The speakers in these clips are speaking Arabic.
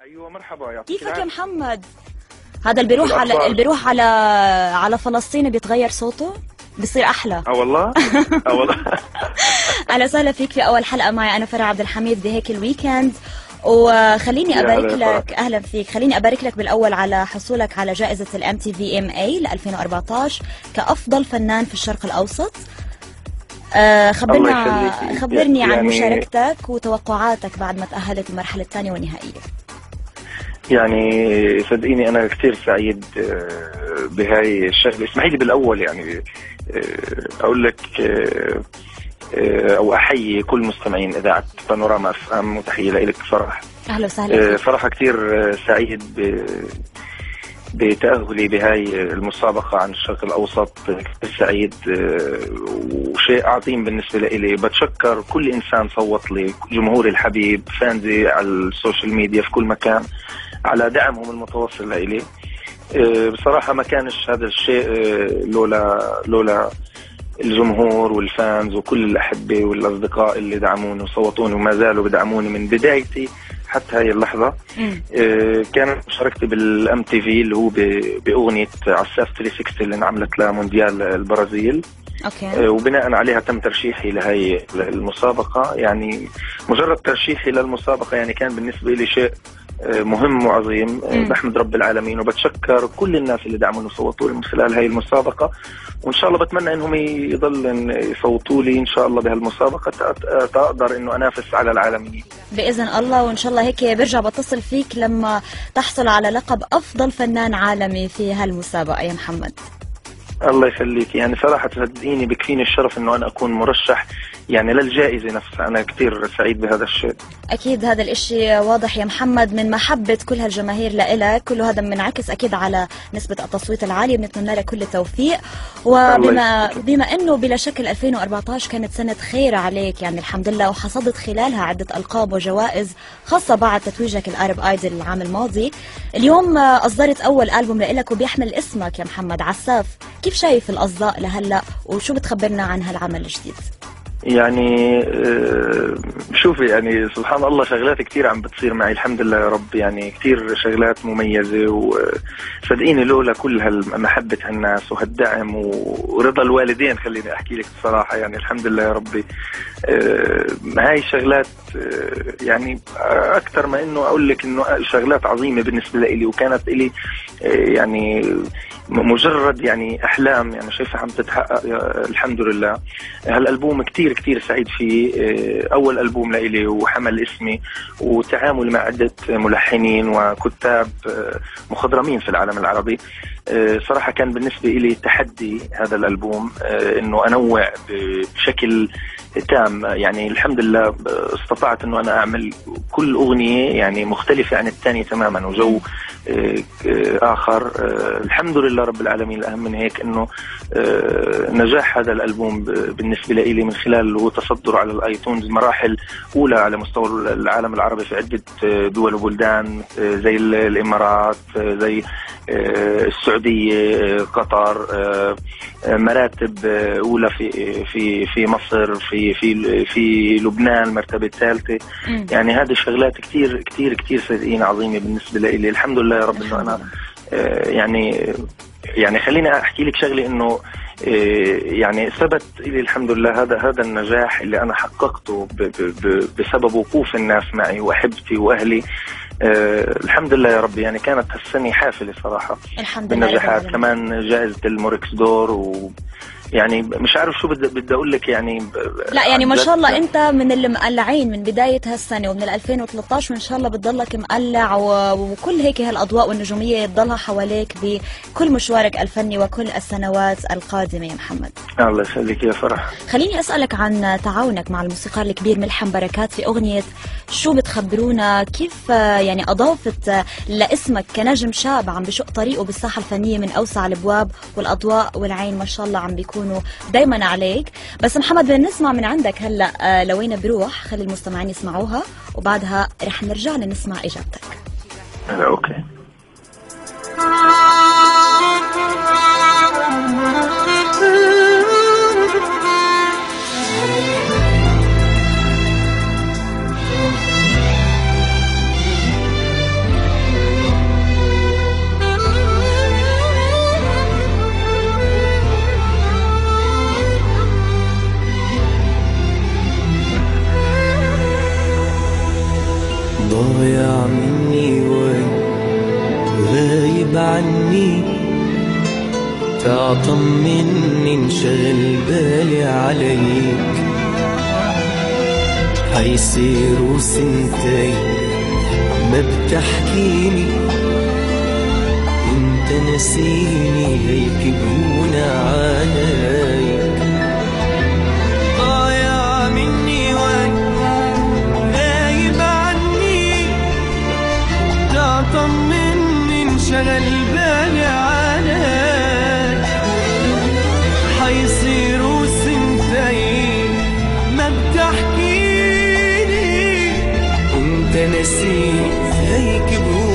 أيوه مرحبا يعطيك كيفك يا. محمد؟ هذا اللي بيروح على؟ اللي بيروح على على فلسطين بيتغير صوته؟ بصير أحلى. آه والله؟ آه والله. أهلا وسهلا فيك في أول حلقة معي أنا فرح عبد الحميد بهيك ال weekend. وخليني أبارك لك أهلا فيك. خليني أبارك لك بالأول على حصولك على جائزة ال MTV EMA ل 2014 كأفضل فنان في الشرق الأوسط. آه خبرنا. خبرني عن يعني- مشاركتك وتوقعاتك بعد ما تأهلت المرحله الثانية والنهائية. يعني صدقيني أنا كثير سعيد آه، بهاي الشغلة. اسمحي لي بالأول يعني آه، أقول لك آه، أو أحيي كل مستمعين إذاعة بانوراما اف ام وتحية لك صراحة أهلا وسهلا صراحة كثير سعيد ب- بتأهلي بهاي المسابقة عن الشرق الأوسط. كثير سعيد وشيء عظيم بالنسبة لي بتشكر كل إنسان صوت لي جمهوري الحبيب fans ي على ال social media في كل مكان. على دعمهم المتواصل لإلي آه، بصراحة ما كانش هذا الشيء آه، لولا لولا الجمهور وال fans وكل الأحبة والأصدقاء اللي دعموني وصوتوني وما زالوا بدعموني من بدايتي حتى هاي اللحظة. آه، كانت مشاركتي بال MTV اللي هو ب- بأغنية عساف 360 اللي انعملت لمونديال البرازيل. أوكي. آه، وبناء عليها تم ترشيحي لهي المسابقة. يعني مجرد ترشيحي للمسابقة يعني كان بالنسبة لي شيء مهم وعظيم. آه،. بحمد رب العالمين وبتشكر كل الناس اللي دعموني وصوتوا لي من خلال هاي المسابقة. وإن شاء الله بتمنى إنهم يضل يصوتوا لي إن شاء الله بهالمسابقة. تق- تقدر إنه أنافس على العالميه بإذن الله وإن شاء الله هيك برجع بتصل فيك لما تحصل على لقب أفضل فنان عالمي في هالمسابقة. يا محمد. الله يخليك. يعني صراحة تصدقيني بكفيني الشرف إنه أنا أكون مرشح يعني للجائزة نفسها. أنا كثير سعيد بهذا الشيء. أكيد هذا الإشي واضح يا محمد. من محبة كل هالجماهير لإلك كله هذا منعكس أكيد على نسبة التصويت العاليه بنتمنى لك كل التوفيق. وبما. بما إنه بلا شك 2014 كانت سنة خير عليك يعني الحمد لله وحصدت خلالها عدة ألقاب وجوائز خاصة بعد تتويجك الأرب آيدل العام الماضي. اليوم أصدرت أول ألبوم لإلك وبيحمل اسمك يا محمد عساف. كيف شايف الأصداء لهلأ؟ وشو بتخبرنا عن هالعمل الجديد؟ يعني آه، شوفي يعني سبحان الله شغلات كثير عم بتصير معي الحمد لله يا رب يعني كثير شغلات مميزة وصدقيني لولا كل هالمحبة هالناس وهالدعم ورضا الوالدين خليني أحكي لك بصراحة يعني الحمد لله يا ربي آه، هاي شغلات آه، يعني أكثر ما إنه أقول لك إنه شغلات عظيمة بالنسبة لي وكانت لي يعني مجرد يعني أحلام يعني شايفها عم تتحقق الحمد لله. هالألبوم كتير كتير سعيد فيه. آه، أول ألبوم لإلي وحمل اسمي وتعامل مع عدة ملحنين وكتاب آه، مخضرمين في العالم العربي. آه، صراحة كان بالنسبة لي تحدي هذا الألبوم إنه أنوع ب- بشكل تام. يعني الحمد لله استطعت إنه أنا أعمل كل أغنية يعني مختلفة عن الثانية تماما وجو آه، الحمد لله رب العالمين الأهم من هيك إنه آه، نجاح هذا الألبوم بالنسبة لي من خلال هو تصدر على الآيتونز مراحل أولى على مستوى العالم العربي في عدة آه، دول وبلدان آه، زي ال- الإمارات زي السعودية قطر مراتب أولى في في في مصر في في في لبنان المرتبه الثالثه مم. يعني هذه الشغلات كثير كثير كثير صدقين عظيمة بالنسبة لي. الحمد لله يا رب إنه أنا يعني يعني خليني أحكي لك شغلة إنه آه، يعني ثبت لي الحمد لله هذا هذا النجاح اللي أنا حققته ب- ب- ب- بسبب وقوف الناس معي وأحبتي وأهلي آه، الحمد لله يا رب يعني كانت هالسنة حافلة صراحة الحمد لله بالنجاحات. كمان جائزة الموركس دور و يعني مش عارف شو بدي بدي أقول لك يعني لا يعني ما شاء الله أنت من اللي مقلعين من بداية هالسنة ومن ال 2013 وإن شاء الله بتضلك مقلع وكل هيك هالأضواء والنجومية تضلها حواليك بكل مشوارك الفني وكل السنوات القادمة يا محمد. الله يخليك يا فرح. خليني أسألك عن تعاونك مع الموسيقار الكبير ملحم بركات في أغنية شو بتخبرونا؟ كيف يعني أضافت لاسمك كنجم شاب عم بشق طريقه بالساحة الفنية من أوسع الأبواب والأضواء والعين ما شاء الله عم بيكونوا دايما عليك. بس محمد بدنا نسمع من عندك هلأ آه، لوين بروح خلي المستمعين يسمعوها وبعدها رح نرجع لنسمع إجابتك. آه، أوكي. سنتين ما بتحكيني. انت نسيني هيك بهون عليك. نسيت هيك بهون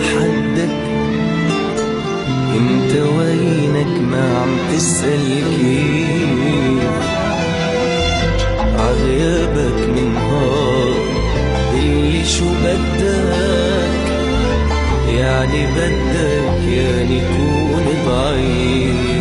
حدك. انت وينك ما عم تسأل كيف عغيابك من نهار اللي شو بدك؟ يعني بدك يعني كون ضعيف.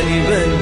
يعني بدك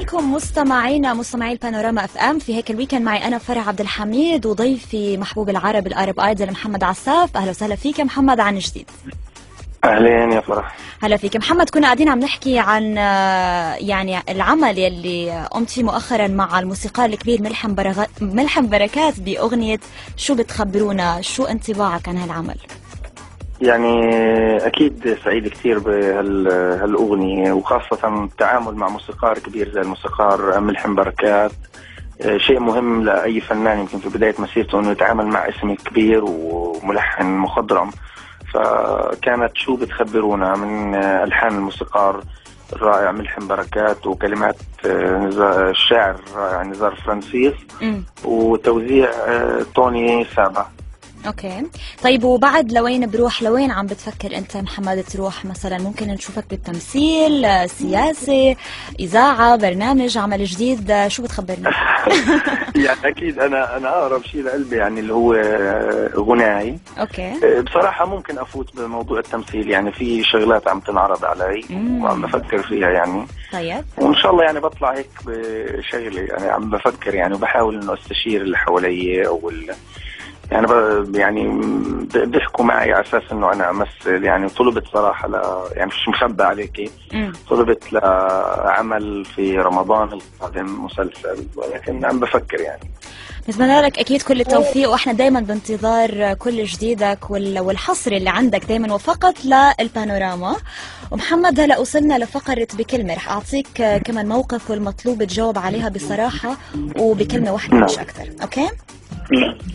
لكم مستمعينا مستمعي البانوراما FM في هيك ال weekend معي أنا فرح عبد الحميد وضيفي محبوب العرب ال Arab Idol محمد عساف. أهلا وسهلا فيك يا محمد عن جديد. أهلين يا فرح. هلا فيك. محمد كنا قاعدين عم نحكي عن آه، يعني العمل يلي قمت فيه مؤخرا مع الموسيقار الكبير ملحم برغ... ملحم بركات بأغنية شو بتخبرونا؟ شو انطباعك عن هالعمل؟ يعني أكيد سعيد كثير بهالأغنية وخاصة التعامل مع موسيقار كبير زي الموسيقار ملحم بركات آه، شيء مهم لأي فنان يمكن في بداية مسيرته إنه يتعامل مع اسم كبير وملحن مخضرم. فكانت شو بتخبرونا من آه، ألحان الموسيقار الرائع ملحم بركات وكلمات آه، الشاعر الرائع نزار فرانسيس. وتوزيع توني سابا okay. طيب وبعد لوين بروح؟ لوين عم بتفكر أنت محمد تروح مثلا؟ ممكن نشوفك بالتمثيل سياسة إذاعة برنامج عمل جديد. شو بتخبرنا؟ يعني أكيد أنا أنا أقرب شيء لقلبي يعني اللي هو غنائي. أوكي. بصراحة ممكن أفوت بموضوع التمثيل. يعني في شغلات عم تنعرض علي. وعم بفكر فيها يعني. طيب. وإن شاء الله يعني بطلع هيك بشغلة. يعني عم بفكر يعني وبحاول إنه أستشير اللي حوالي أو. يعني. يعني بيحكوا معي على أساس إنه أنا أمثل يعني طلبت صراحة ل... يعني مش مخبى عليكي طلبت لعمل في رمضان القادم مسلسل ولكن عم بفكر يعني. نتمنى لك أكيد كل التوفيق وإحنا دائما بانتظار كل جديدك وال- والحصري اللي عندك دائما وفقط للبانوراما. ومحمد هلا وصلنا لفقرة بكلمه رح أعطيك كمان موقف والمطلوب تجاوب عليها بصراحة وبكلمة واحدة مش أكثر. okay؟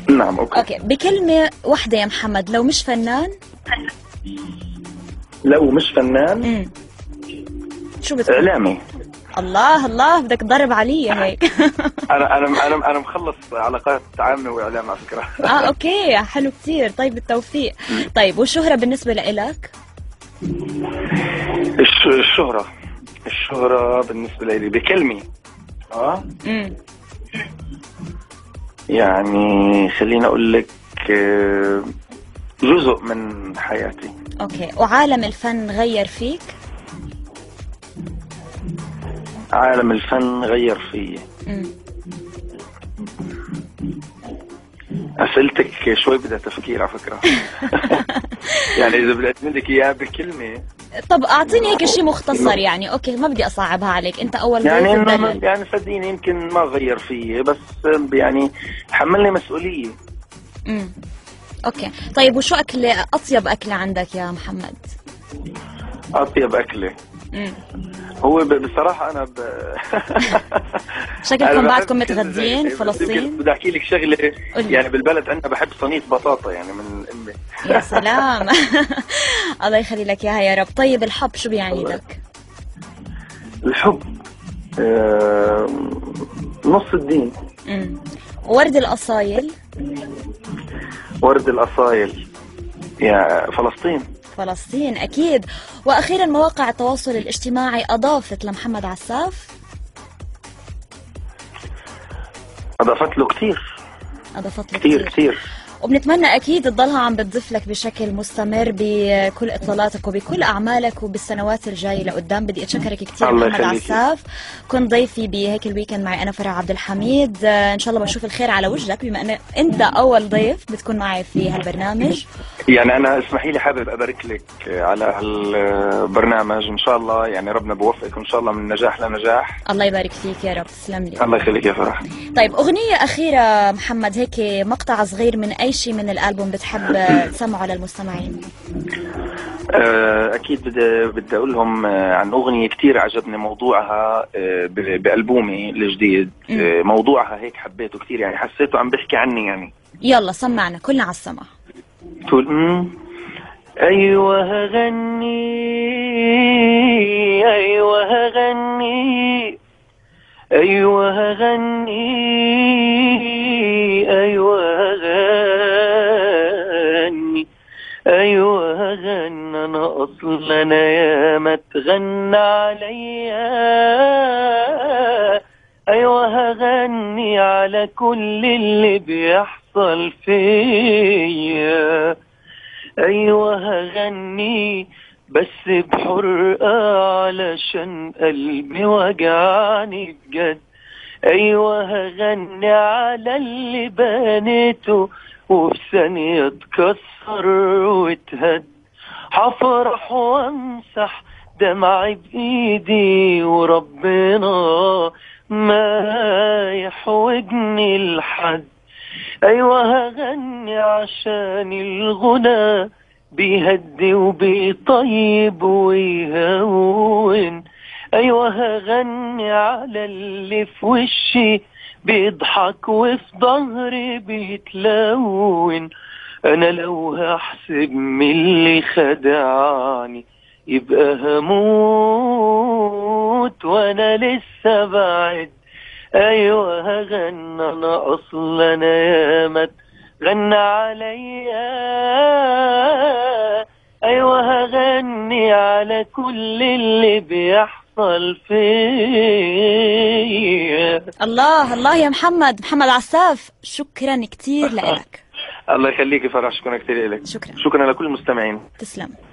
نعم okay, okay بكلمة واحدة يا محمد لو مش فنان؟ لو مش فنان؟ امم شو بتقول؟ إعلامي. الله الله بدك تضرب علي هيك. أنا أنا أنا أنا مخلص علاقات عامة وإعلام على فكرة. آه أوكي حلو كتير. طيب بالتوفيق. طيب والشهرة بالنسبة لإلك؟ الش- الشهرة. الشهرة بالنسبة لي بكلمة آه. امم يعني خليني أقول لك آه، جزء من حياتي. okay. وعالم الفن غير فيك؟ عالم الفن غير فيي. أسئلتك شوي بدها تفكير على فكرة. يعني إذا بدي اقدم لك إياها بكلمة طب أعطيني هيك شيء مختصر يعني. okay ما بدي أصعبها عليك. أنت أول يعني ضيف انه. يعني صدقيني يمكن ما غير فيي بس يعني حملني مسؤولية. امم أوكي. طيب وشو أكلة أطيب أكلة عندك يا محمد؟ أطيب امم هو ب- بصراحة أنا ب... شكلكم بعدكم متغدين فلسطين. بدي أحكي لك قولي. يعني بالبلد عندنا بحب صينية بطاطا يعني من يا سلام. الله يخلي لك إياها يا رب. طيب الحب شو بيعني. لك؟ الحب آه... نص الدين. ورد الأصايل؟ ورد الأصايل. يا فلسطين. فلسطين أكيد. وأخيرا مواقع التواصل الاجتماعي أضافت لمحمد عساف؟ أضافت له كثير أضافت له كثير كثير وبنتمنى أكيد تضلها عم بتضيف لك بشكل مستمر بكل إطلالاتك وبكل أعمالك وبالسنوات الجاية لقدام. بدي أتشكرك كثير محمد. عساف. كنت ضيفي بهيك الويكند معي أنا فرع عبد الحميد. آه، إن شاء الله بشوف الخير على وجهك. بما أن أنت أول ضيف بتكون معي في هالبرنامج. يعني أنا اسمحي لي حابب أبارك لك على هالبرنامج. إن شاء الله يعني ربنا بوفقك إن شاء الله من نجاح لنجاح. الله يبارك فيك يا رب. تسلم لي. الله يخليك يا فرح. طيب أغنية أخيرة محمد هيك مقطع صغير من أي شيء من الألبوم بتحب تسمعه للمستمعين آه، أكيد بدي بدي أقول لهم آه، عن أغنية كثير عجبني موضوعها آه، ب- بألبومي الجديد. موضوعها هيك حبيته كثير يعني حسيته عم بيحكي عني يعني. يلا سمعنا كلنا على السمع تقول. أيوه غني أيوه غني أيوه غني أيوه أيوه غنى أنا أصلا أنا يا ما تغنى عليا أيوه هغني على كل اللي بيحصل فيا. أيوه هغني بس بحرقة علشان قلبي وجعني بجد أيوه هغني على اللي بنيته وفي ثانية اتكسر واتهد هفرح وامسح دمعي بإيدي وربنا ما يحوجني لحد أيوه هغني عشان الغنى بيهدي وبيطيب ويهون. أيوه هغني على اللي في وشي بيضحك وفي ظهري بيتلون. أنا لو هحسب من اللي خدعني يبقى هموت وأنا لسه بعد. أيوه هغنى أنا أصلا أنا ياما غنى عليا. أيوه هغني على كل اللي بيحصل. فيا الله الله يا محمد. محمد عساف شكرا كثير لك. الله يخليك فرح شكرا كثير لك. شكرا. شكرا لكل المستمعين. تسلم.